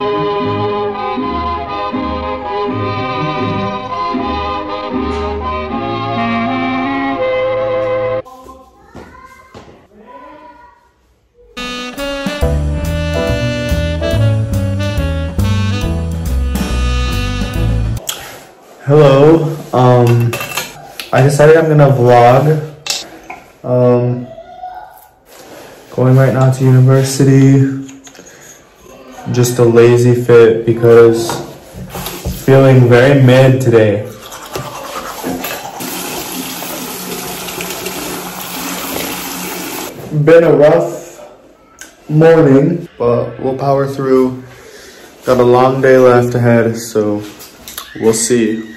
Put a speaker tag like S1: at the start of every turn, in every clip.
S1: Hello, um, I decided I'm gonna vlog. Um, going right now to university, just a lazy fit because feeling very mid today. Been a rough morning, but we'll power through. Got a long day left ahead, so we'll see.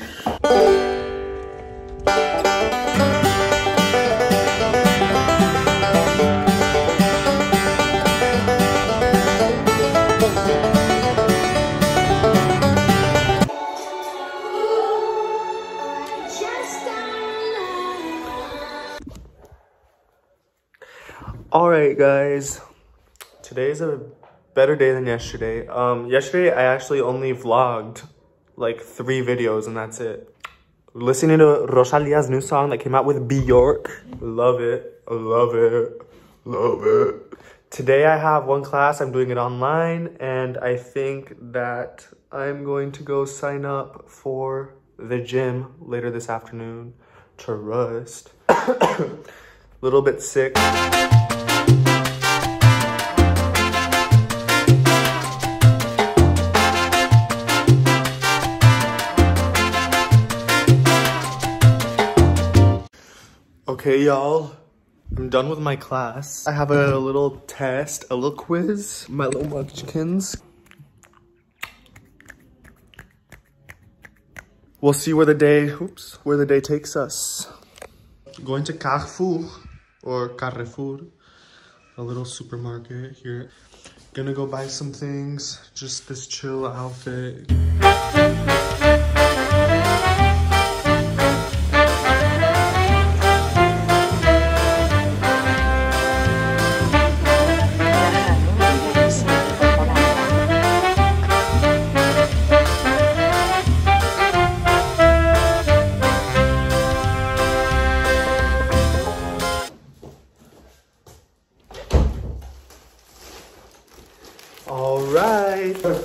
S1: Right, guys. Today's a better day than yesterday. Um, yesterday I actually only vlogged like three videos and that's it. Listening to Rosalia's new song that came out with Bjork. Love it. Love it. Love it. Today I have one class. I'm doing it online and I think that I'm going to go sign up for the gym later this afternoon to rust. Little bit sick. Okay, y'all. I'm done with my class. I have a little test, a little quiz. My little munchkins. We'll see where the day, oops, where the day takes us. Going to Carrefour, or Carrefour, a little supermarket here. Gonna go buy some things, just this chill outfit.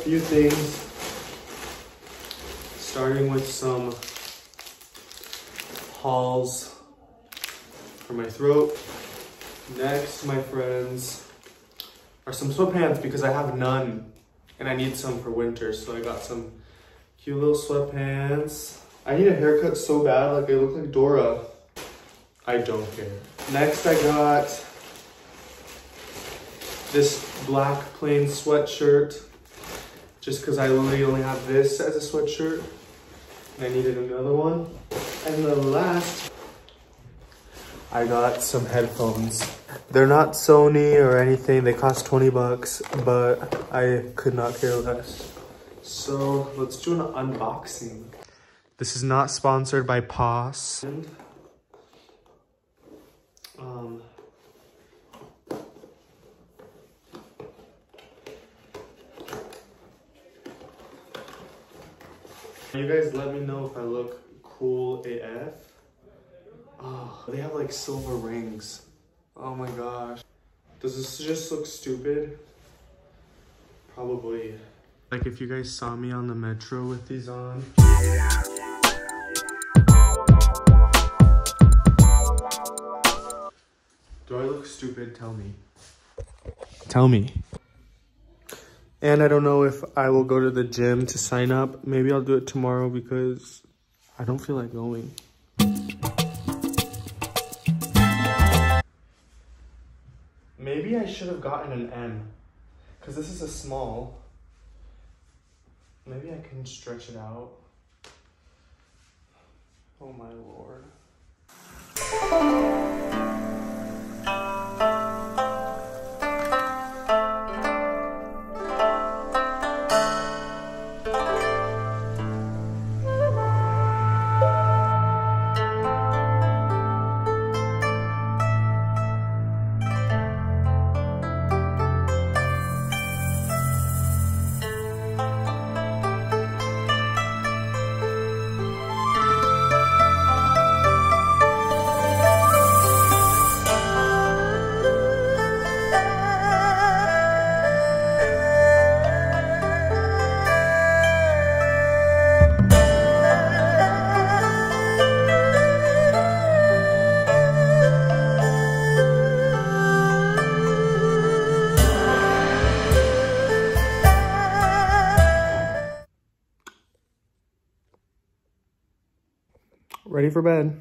S1: Few things. Starting with some Halls for my throat. Next, my friends, are some sweatpants because I have none and I need some for winter. So I got some cute little sweatpants. I need a haircut so bad, like I look like Dora. I don't care. Next, I got this black plain sweatshirt just because I literally only have this as a sweatshirt and I needed another one. And the last, I got some headphones. They're not Sony or anything. They cost 20 bucks, but I could not care less. So let's do an unboxing. This is not sponsored by POS. You guys let me know if I look cool AF. Oh, they have like silver rings. Oh my gosh. Does this just look stupid? Probably. Like if you guys saw me on the metro with these on. Do I look stupid? Tell me. Tell me. And I don't know if I will go to the gym to sign up. Maybe I'll do it tomorrow because I don't feel like going. Maybe I should have gotten an M because this is a small. Maybe I can stretch it out. Oh my lord. ready for bed.